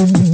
Mm-hmm.